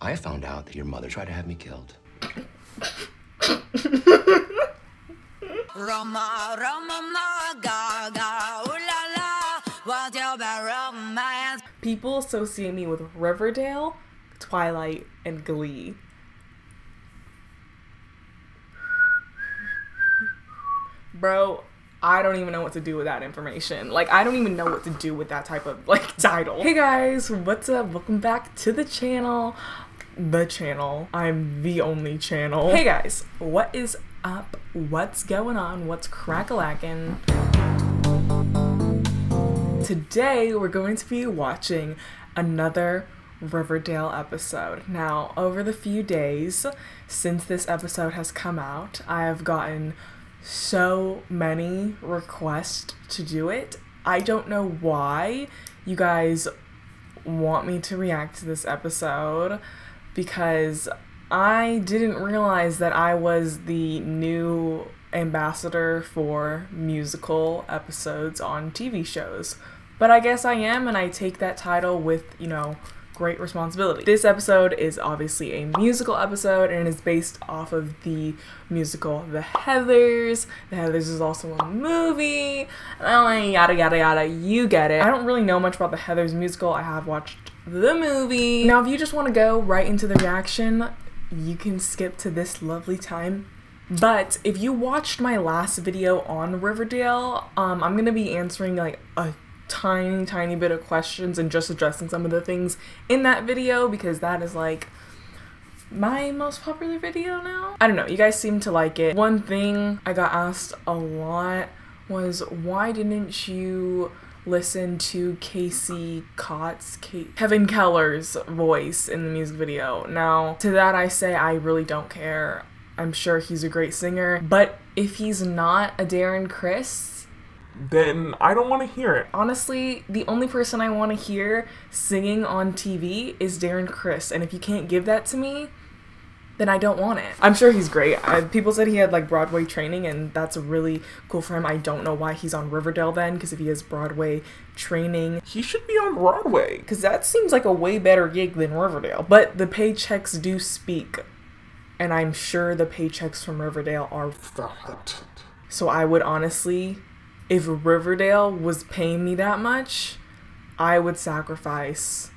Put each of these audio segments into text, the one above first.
I found out that your mother tried to have me killed. Roma, Roma, Gaga, ooh la la, what's your romance? People associate me with Riverdale, Twilight, and Glee. Bro, I don't even know what to do with that information. Like, I don't even know what to do with that type of like title. Hey guys, what's up? Welcome back to the channel. The channel. I'm the only channel. Hey guys, what is up? What's going on? What's crack-a-lackin'? Today we're going to be watching another Riverdale episode. Now, over the few days since this episode has come out, I have gotten so many requests to do it. I don't know why you guys want me to react to this episode because I didn't realize that I was the new ambassador for musical episodes on TV shows. But I guess I am, and I take that title with, you know, great responsibility. This episode is obviously a musical episode and is based off of the musical The Heathers. The Heathers is also a movie. Yada yada yada. You get it. I don't really know much about the Heathers musical. I have watched the movie. Now, if you just want to go right into the reaction, you can skip to this lovely time. But if you watched my last video on Riverdale, um, I'm gonna be answering like a tiny, tiny bit of questions and just addressing some of the things in that video because that is like my most popular video now. I don't know, you guys seem to like it. One thing I got asked a lot was why didn't you listen to Casey Cott's, Kevin Keller's voice in the music video? Now, to that I say I really don't care. I'm sure he's a great singer, but if he's not a Darren Criss, then I don't want to hear it. Honestly, the only person I want to hear singing on TV is Darren Criss, and if you can't give that to me, then I don't want it. I'm sure he's great. I, people said he had like Broadway training, and that's really cool for him. I don't know why he's on Riverdale then, because if he has Broadway training, He should be on Broadway. because that seems like a way better gig than Riverdale. But the paychecks do speak, and I'm sure the paychecks from Riverdale are so I would honestly, if Riverdale was paying me that much, I would sacrifice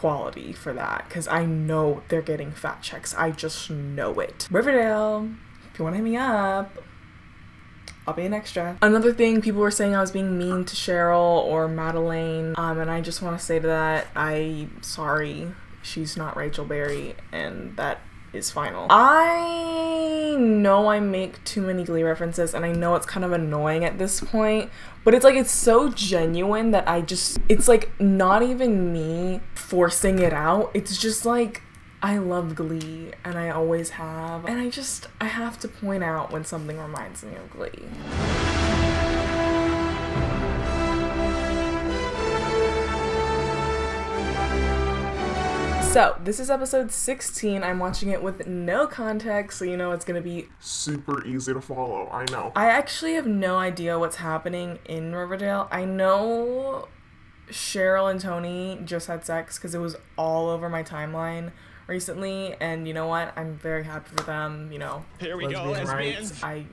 quality for that because I know they're getting fat checks. I just know it. Riverdale, if you want to hit me up, I'll be an extra. Another thing, people were saying I was being mean to Cheryl or Madelaine, um, and I just want to say to that, I sorry, she's not Rachel Berry, and that is final. I know I make too many Glee references, and I know it's kind of annoying at this point, but it's like it's so genuine that I just, it's like not even me forcing it out. It's just like, I love Glee, and I always have, and I just, I have to point out when something reminds me of Glee. So, this is episode 16. I'm watching it with no context, so you know it's gonna be. Super easy to follow. I know. I actually have no idea what's happening in Riverdale. I know Cheryl and Toni just had sex because it was all over my timeline recently, and you know what? I'm very happy for them. You know, Here we go, lesbian lesbians. rights. I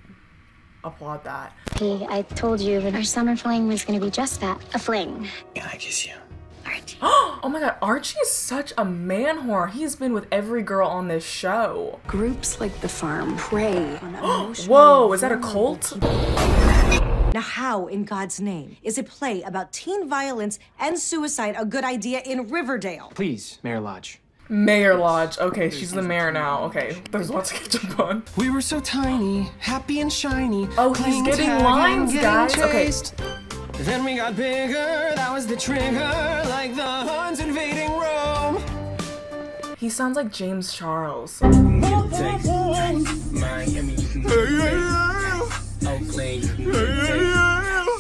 applaud that. Hey, I told you that our summer fling was gonna be just that a fling. Can I kiss you? Archie. Oh my god, Archie is such a man whore. He's been with every girl on this show. Groups like the farm prey on emotionally Whoa, is that a cult? Now, how in God's name is a play about teen violence and suicide a good idea in Riverdale? Please, Mayor Lodge. Mayor Lodge. Okay, she's the mayor now. Okay, there's lots to catch up on. We were so tiny, happy and shiny. Oh, he's getting lines, getting guys. Okay. Chased. Then we got bigger, that was the trigger, like the Huns invading Rome. He sounds like James Charles.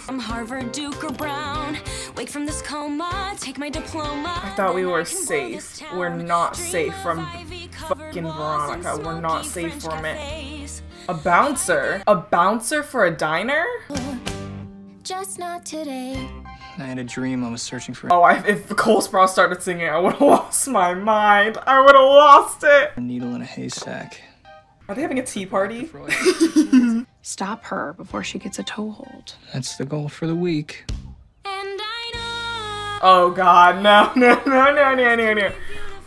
From Harvard, Duke, or Brown, wake from this coma, take my diploma. I thought we were I can roll safe. We're not safe from fucking Veronica. We're not safe French from it. A bouncer? A bouncer for a diner? Just not today. I had a dream I was searching for Oh, I, if Cole Sprouse started singing, I would have lost my mind. I would have lost it. a needle in a haystack. Are they having a tea party? Stop her before she gets a toehold. That's the goal for the week. Oh God, no, no, no, no, no, no, no.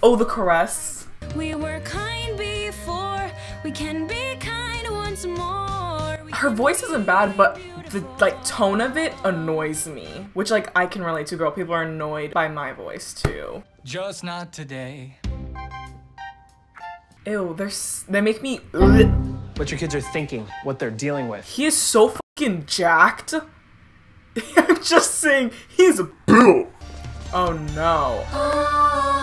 Oh, the caress. We were kind before, we can be kind once more. Her voice isn't bad, but the like tone of it annoys me, which like I can relate to. Girl, people are annoyed by my voice too. Just not today. Ew, they're they make me. Ugh. What your kids are thinking, what they're dealing with. He is so fucking jacked. I'm just saying, he's a boo. Oh no.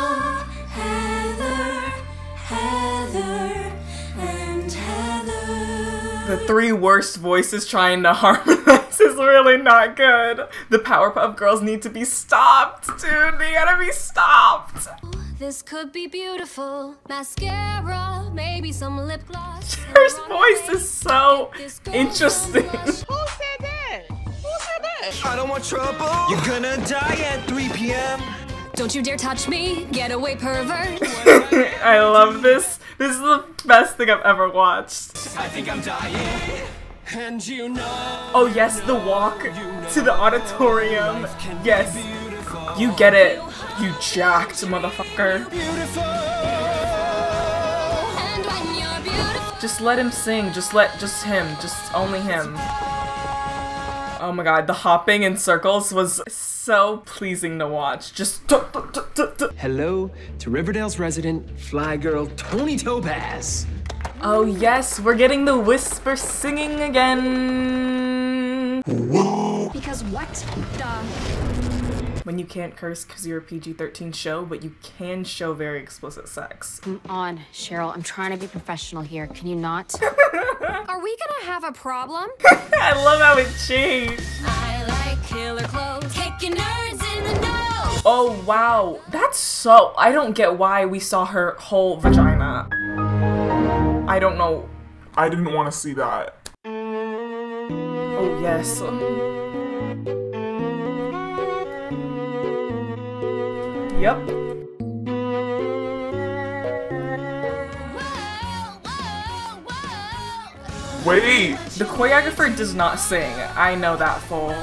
The three worst voices trying to harmonize is really not good. The Powerpuff Girls need to be stopped, dude. They gotta be stopped. This could be beautiful. Mascara, maybe some lip gloss. Her voice is so interesting. Who said that? Who said that? I don't want trouble. You're gonna die at 3 p.m. Don't you dare touch me, get away, pervert. I love this. This is the best thing I've ever watched. I think I'm dying. And you know. Oh yes, the walk to the auditorium. Yes, you get it. You jacked motherfucker. And when you're Just let him sing. Just let, just him. Just only him. Oh my god, the hopping in circles was so pleasing to watch. Just. Hello to Riverdale's resident fly girl Toni Topaz. Oh yes, we're getting the whisper singing again. Because what? Duh. When you can't curse because you're a PG-13 show, but you can show very explicit sex. Come on, Cheryl. I'm trying to be professional here. Can you not? are we gonna have a problem? I love how it changed. I like killer clothes, kicking Oh wow, that's so. I don't get why we saw her whole vagina. I don't know. I didn't want to see that. Oh yes. Yep. Wait, The choreographer does not sing. I know that full.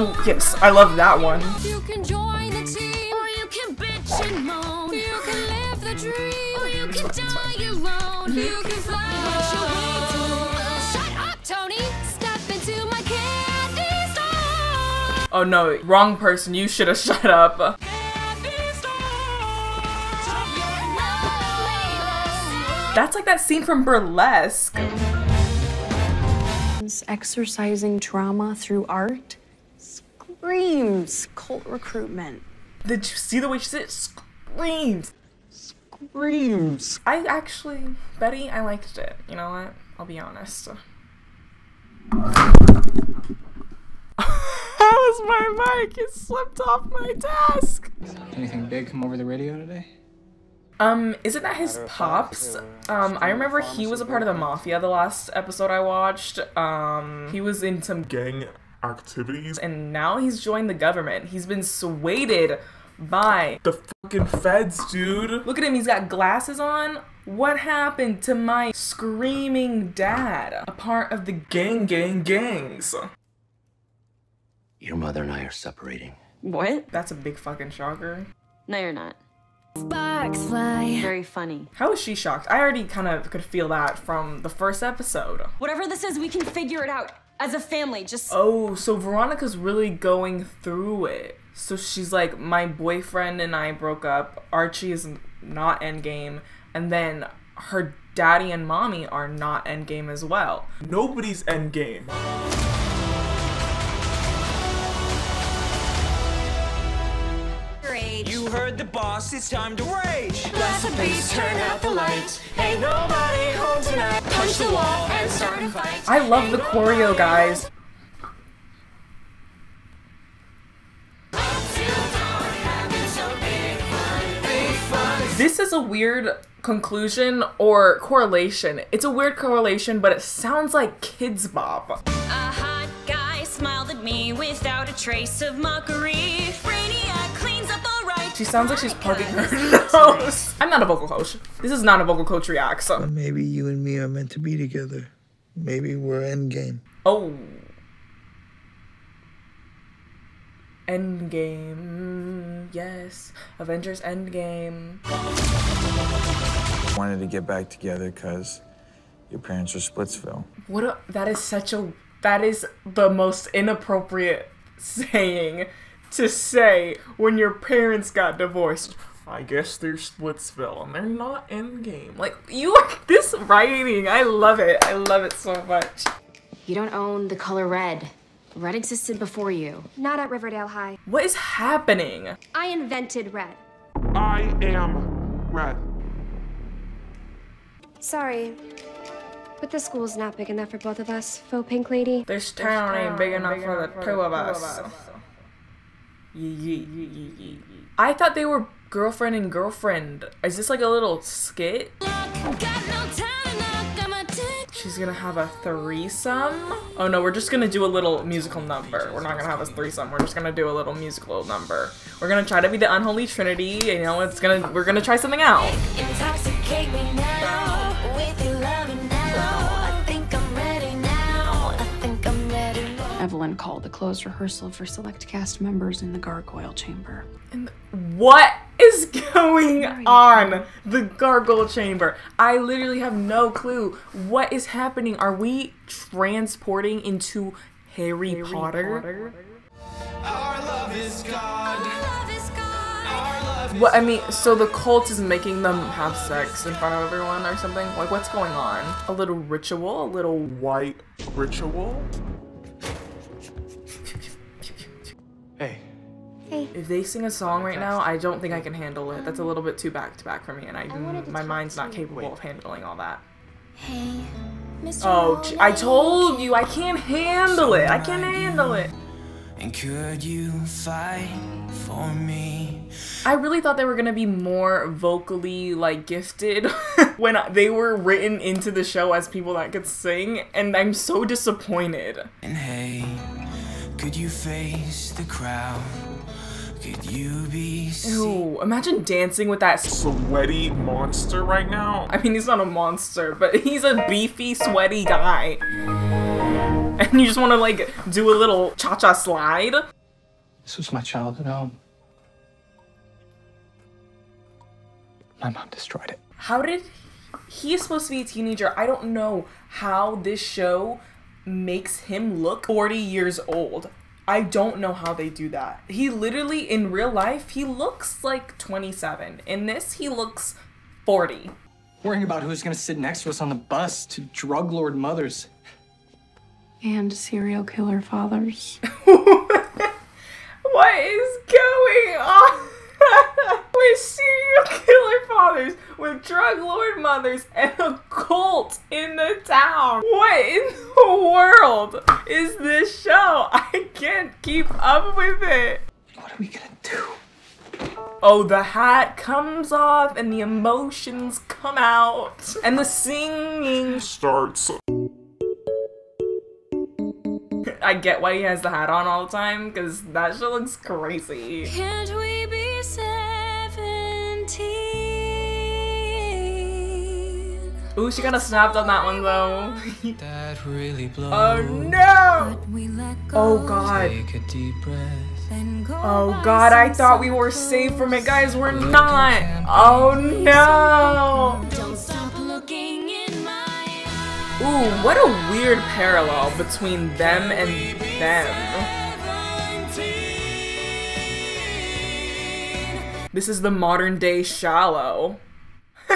Oh yes, I love that one. You can join the team, or you can bitch and moan. You can live the dream, or you can die alone. You can fly what you want. Shut up, Toni. Step into my candy store. Oh no, wrong person. You should have shut up. Candy store. You're no That's like that scene from Burlesque. Exercising trauma through art screams cult recruitment. Did you see the way she said screams? Screams. I actually, Betty, I liked it. You know what? I'll be honest. How's my mic? It slipped off my desk. Anything big come over the radio today? Um, isn't that his pops? Um, I remember he was a part of the mafia the last episode I watched. Um, he was in some gang activities. and now he's joined the government. He's been swayed by. The fucking feds, dude. Look at him, he's got glasses on. What happened to my screaming dad? A part of the Gang, gang, gangs. Your mother and I are separating. What? That's a big fucking shocker. No, you're not. Sparks fly. Very funny. How is she shocked? I already kind of could feel that from the first episode. Whatever this is, we can figure it out as a family. Just Oh, so Veronica's really going through it. So she's like, my boyfriend and I broke up. Archie is not endgame. And then her daddy and mommy are not endgame as well. Nobody's endgame. You heard the boss, it's time to rage. Bless the beast, turn out the light. Ain't nobody home tonight. Punch the wall and start a fight. I love the choreo, guys. This is a weird conclusion or correlation. It's a weird correlation, but it sounds like Kidz Bop. A hot guy smiled at me. without a trace of mockery. She sounds like she's plugging her nose. I'm not a vocal coach. This is not a vocal coach react, so. Maybe you and me are meant to be together. Maybe we're endgame. Oh. Endgame. Yes. Avengers Endgame. Wanted to get back together because your parents are Splitsville. What a, that is such a that is the most inappropriate saying to say when your parents got divorced. I guess they're Splitsville and they're not Endgame. Like you this writing, I love it. I love it so much. You don't own the color red. Red existed before you. Not at Riverdale High. What is happening? I invented red. I am red. Sorry. But the school's not big enough for both of us, faux pink lady. This town ain't big enough for the two of us. Yee, yee. I thought they were girlfriend and girlfriend. Is this like a little skit? She's gonna have a threesome? Oh no, we're just gonna do a little musical number. We're not gonna have a threesome. We're just gonna do a little musical number. We're gonna try to be the unholy trinity. You know, it's gonna we're gonna try something out. Evelyn called a closed rehearsal for select cast members in the gargoyle chamber. What is going on? The gargoyle chamber. I literally have no clue. What is happening? Are we transporting into Harry, Potter? Our love is God. What I mean, so the cult is making them have sex in front of everyone or something? Like what's going on? A little ritual, a little white ritual? If they sing a song right now, I don't think I can handle it. That's a little bit too back to back for me, and I, my mind's not capable of handling all that. Hey, Mr. Oh, I told you I can't handle it. I can't handle it. And could you fight for me? I really thought they were gonna be more vocally like gifted when they were written into the show as people that could sing, and I'm so disappointed. And hey, could you face the crowd? Could you be Ew, imagine dancing with that sweaty monster right now. I mean, he's not a monster, but he's a beefy, sweaty guy. And you just want to like do a little cha cha slide? This was my childhood home. My mom destroyed it. How did he is supposed to be a teenager? I don't know how this show makes him look 40 years old. I don't know how they do that. He literally in real life, he looks like 27. In this, he looks 40. Worrying about who's gonna sit next to us on the bus to drug lord mothers. And serial killer fathers. What is going on with serial killer fathers, with drug lord mothers, and a cult in the town? What in the world is this show? I can't keep up with it. What are we gonna do? Oh, the hat comes off and the emotions come out and the singing starts. I get why he has the hat on all the time because that shit looks crazy. Can't we be seventeen? Ooh, she kind of snapped on that one though. that really oh, blows? oh no! We let go. Oh god. Take a deep breath. Oh god, I thought we were safe from it, guys. We're not. Oh no. Don't stop looking in my Ooh, what a weird parallel between them and them. This is the modern day shallow.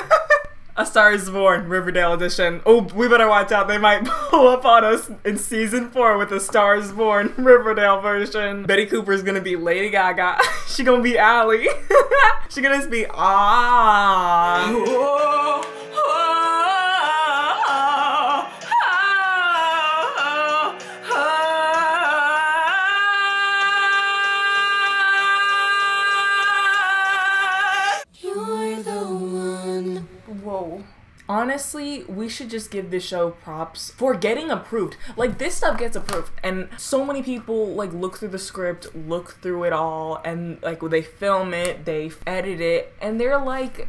A Star is Born, Riverdale edition. Oh, we better watch out. They might pull up on us in season four with the Star is Born Riverdale version. Betty Cooper's gonna be Lady Gaga. she gonna be Ally. she gonna be ah. Honestly, we should just give this show props for getting approved. Like this stuff gets approved, and so many people like look through the script, look through it all, and like they film it, they edit it, and they're like,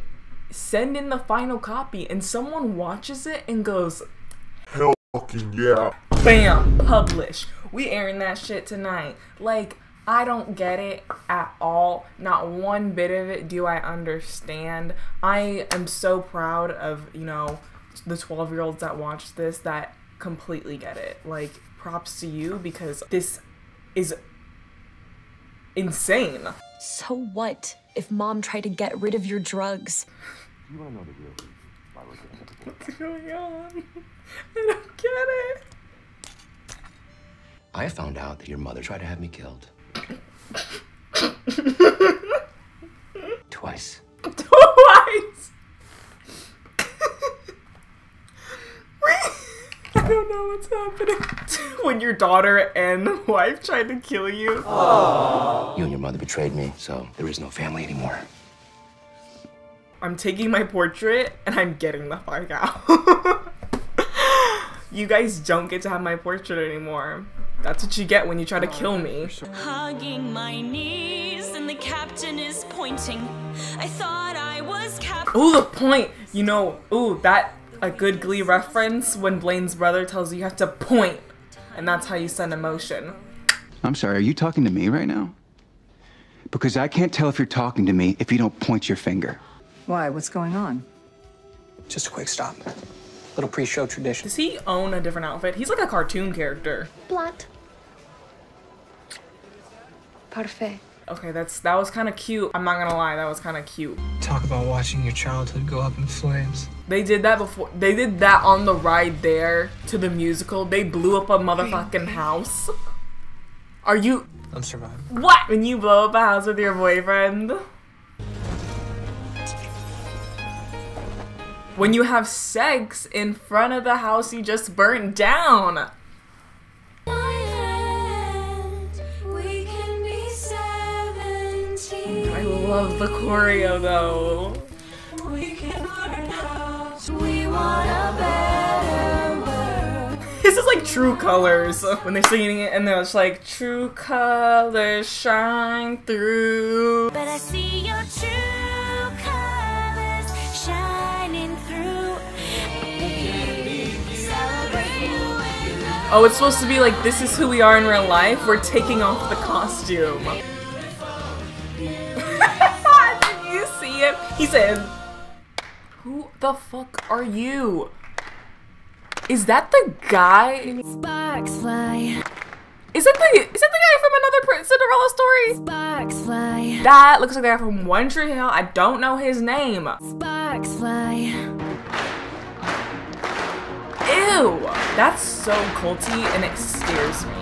send in the final copy, and someone watches it and goes, Hell fucking yeah. bam, publish. We airing that shit tonight. Like. I don't get it at all. Not one bit of it do I understand. I am so proud of, you know, the 12 year olds that watch this that completely get it. Like, props to you because this is insane. So what if mom tried to get rid of your drugs? You wanna know the real reason why we're getting What's going on? I don't get it. I found out that your mother tried to have me killed. Twice. Twice! I don't know what's happening. when your daughter and wife tried to kill you. You and your mother betrayed me, so there is no family anymore. I'm taking my portrait and I'm getting the fuck out. you guys don't get to have my portrait anymore. That's what you get when you try to kill me. Hugging my knees, and the captain is pointing. I thought I was cap. Ooh, the point. You know, ooh, that a good Glee reference when Blaine's brother tells you you have to point, and that's how you send emotion. I'm sorry, are you talking to me right now? Because I can't tell if you're talking to me if you don't point your finger. Why? What's going on? Just a quick stop. Little pre-show tradition. Does he own a different outfit? He's like a cartoon character. Blood. Parfait. Okay, that's that was kind of cute. I'm not gonna lie, that was kind of cute. Talk about watching your childhood go up in flames. They did that before. They did that on the ride there to the musical. They blew up a motherfucking house. Are you I'm surviving. what? When you blow up a house with your boyfriend? When you have sex in front of the house you just burnt down. Love the choreo though. we can learn how This is like True Colors when they're singing it and they're just like True Colors shine through. But I see your true colors shining through. Celebrate you and Oh, it's supposed to be like this is who we are in real life. We're taking off the costume. See him? He said, "Who the fuck are you?" Is that the guy? Sparks fly. Is that the is that the guy from another Cinderella story? Sparks fly. That looks like the guy from One Tree Hill. I don't know his name. Sparks fly. Ew, that's so culty and it scares me.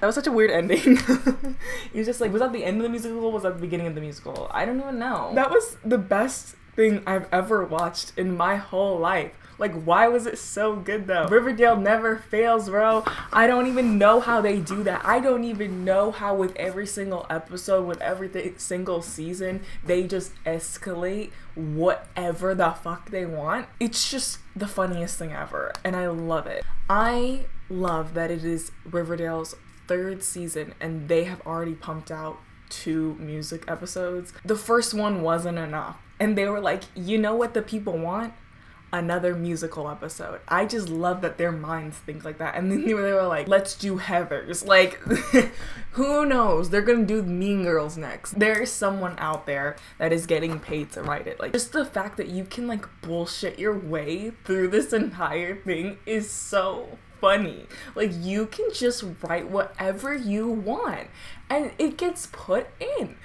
That was such a weird ending. it was just like, was that the end of the musical? Was that the beginning of the musical? I don't even know. That was the best thing I've ever watched in my whole life. Like, why was it so good though? Riverdale never fails, bro. I don't even know how they do that. I don't even know how, with every single episode, with every single season, they just escalate whatever the fuck they want. It's just the funniest thing ever, and I love it. I love that it is Riverdale's third season, and they have already pumped out two music episodes. The first one wasn't enough, and they were like, you know what the people want? another musical episode. I just love that their minds think like that. And then they were, they were like, let's do Heathers. Like, who knows? They're gonna do Mean Girls next. There is someone out there that is getting paid to write it. Like, just the fact that you can, like, bullshit your way through this entire thing is so funny. Like, you can just write whatever you want, and it gets put in.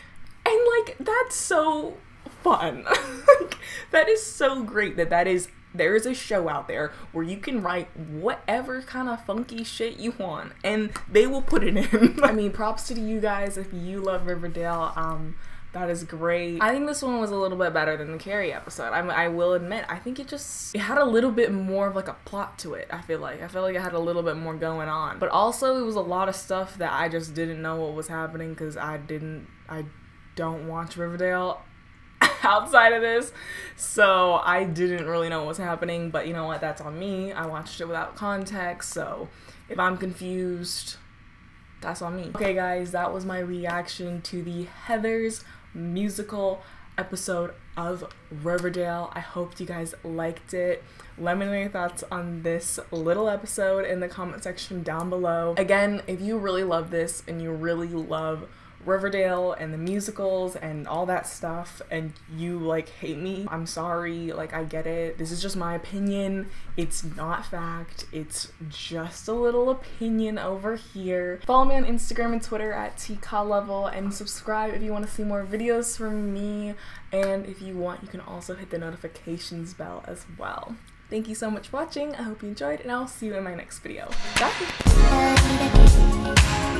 And, like, that's so fun. like, that is so great that that is there is a show out there where you can write whatever kind of funky shit you want and they will put it in. I mean, props to you guys if you love Riverdale. Um that is great. I think this one was a little bit better than the Carrie episode. I, I will admit. I think it just it had a little bit more of like a plot to it. I feel like I feel like it had a little bit more going on. But also it was a lot of stuff that I just didn't know what was happening because I didn't I don't watch Riverdale outside of this. So I didn't really know what was happening, but you know what? That's on me. I watched it without context. So if I'm confused, that's on me. Okay, guys, that was my reaction to the Heathers musical episode of Riverdale. I hope you guys liked it. Let me know your thoughts on this little episode in the comment section down below. Again, if you really love this and you really love Riverdale and the musicals and all that stuff and you like hate me, I'm sorry, like I get it. This is just my opinion. It's not fact. It's just a little opinion over here. Follow me on Instagram and Twitter at level and subscribe if you want to see more videos from me and if you want you can also hit the notifications bell as well. Thank you so much for watching. I hope you enjoyed and I'll see you in my next video. Bye!